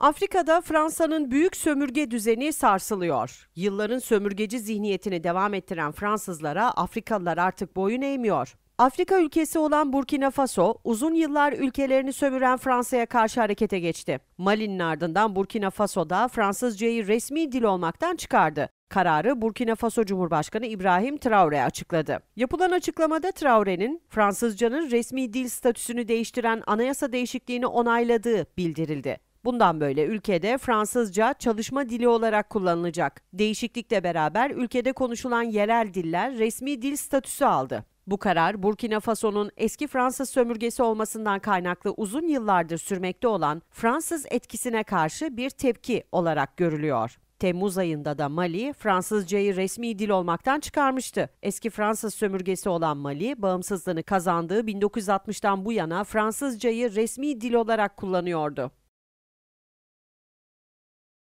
Afrika'da Fransa'nın büyük sömürge düzeni sarsılıyor. Yılların sömürgeci zihniyetini devam ettiren Fransızlara Afrikalılar artık boyun eğmiyor. Afrika ülkesi olan Burkina Faso, uzun yıllar ülkelerini sömüren Fransa'ya karşı harekete geçti. Mali'nin ardından Burkina Faso'da Fransızcayı resmi dil olmaktan çıkardı. Kararı Burkina Faso Cumhurbaşkanı İbrahim Traore açıkladı. Yapılan açıklamada Traore'nin Fransızcanın resmi dil statüsünü değiştiren anayasa değişikliğini onayladığı bildirildi. Bundan böyle ülkede Fransızca çalışma dili olarak kullanılacak. Değişiklikle beraber ülkede konuşulan yerel diller resmi dil statüsü aldı. Bu karar Burkina Faso'nun eski Fransız sömürgesi olmasından kaynaklı uzun yıllardır sürmekte olan Fransız etkisine karşı bir tepki olarak görülüyor. Temmuz ayında da Mali, Fransızcayı resmi dil olmaktan çıkarmıştı. Eski Fransız sömürgesi olan Mali, bağımsızlığını kazandığı 1960'tan bu yana Fransızcayı resmi dil olarak kullanıyordu.